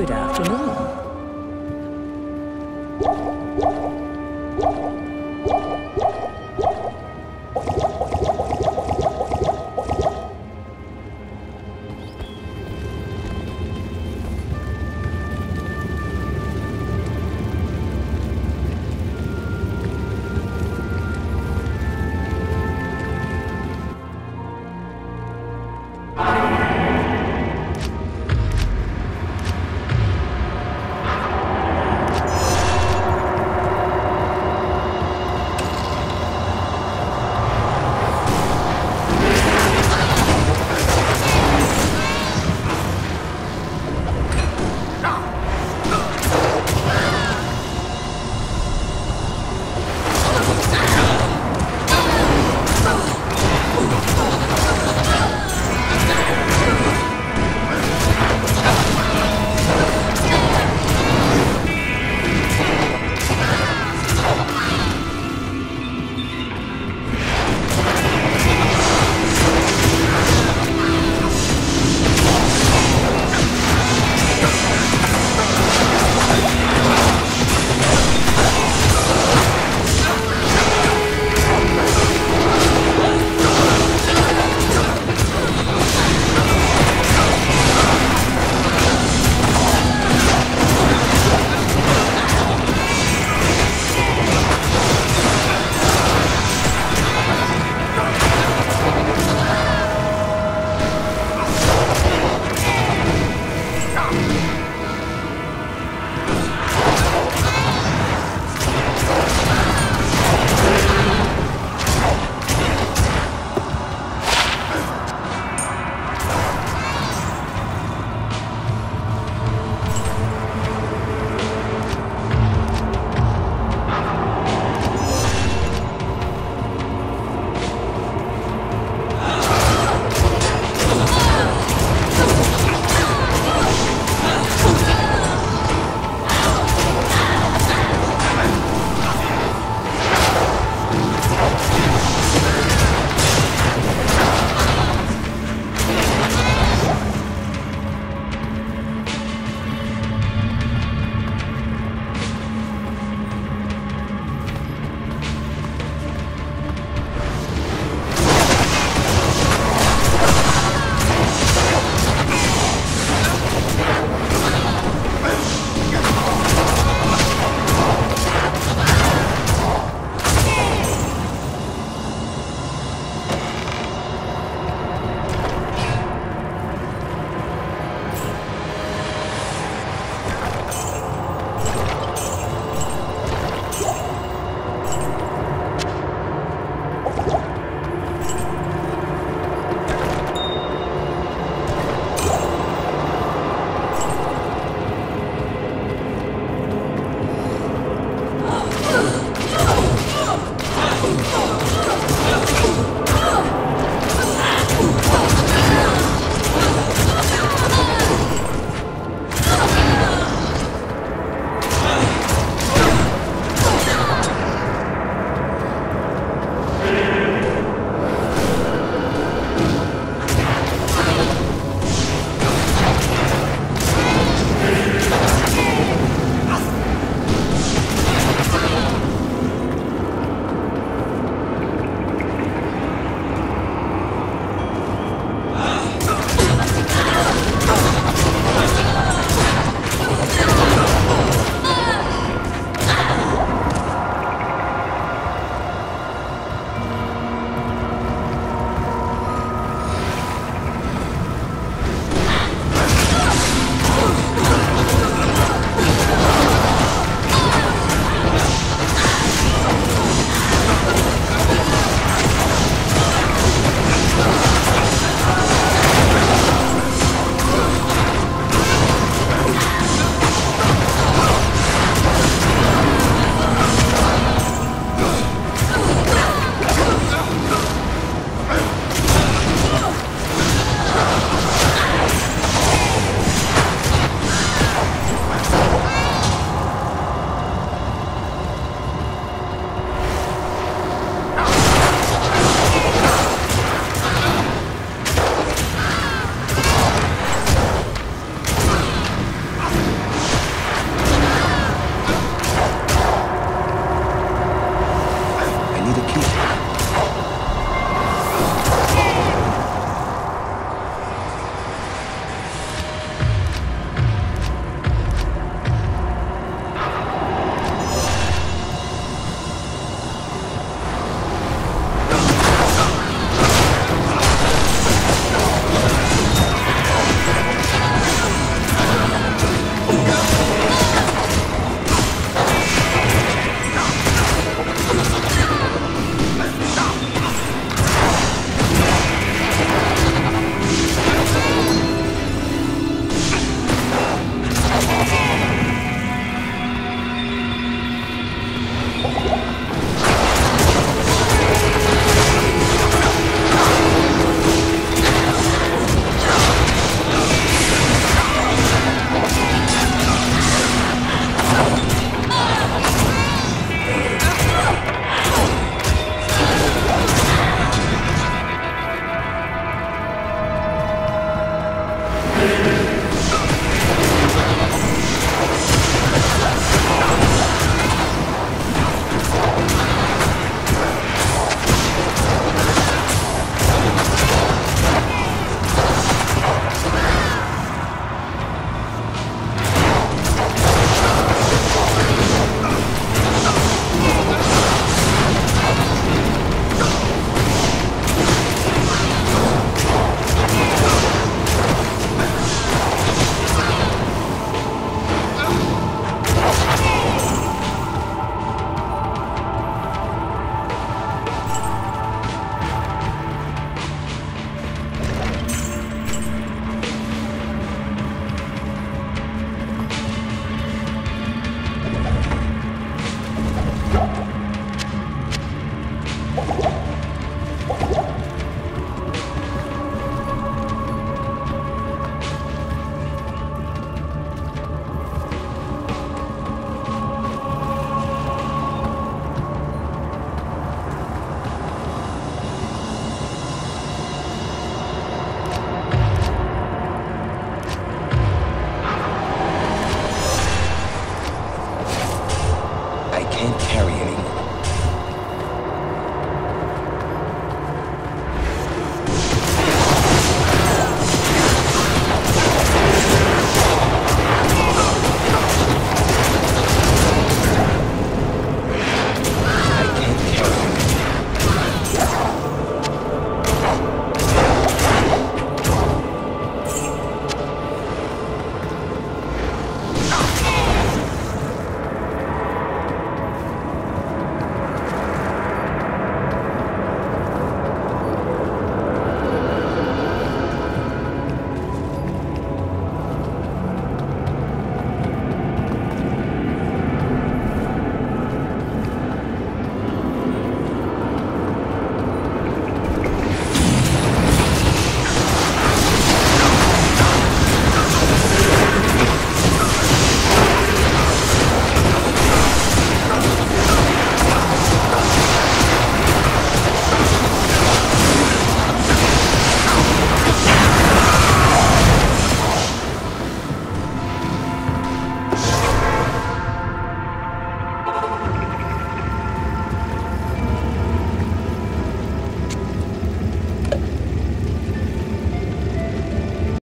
Good afternoon.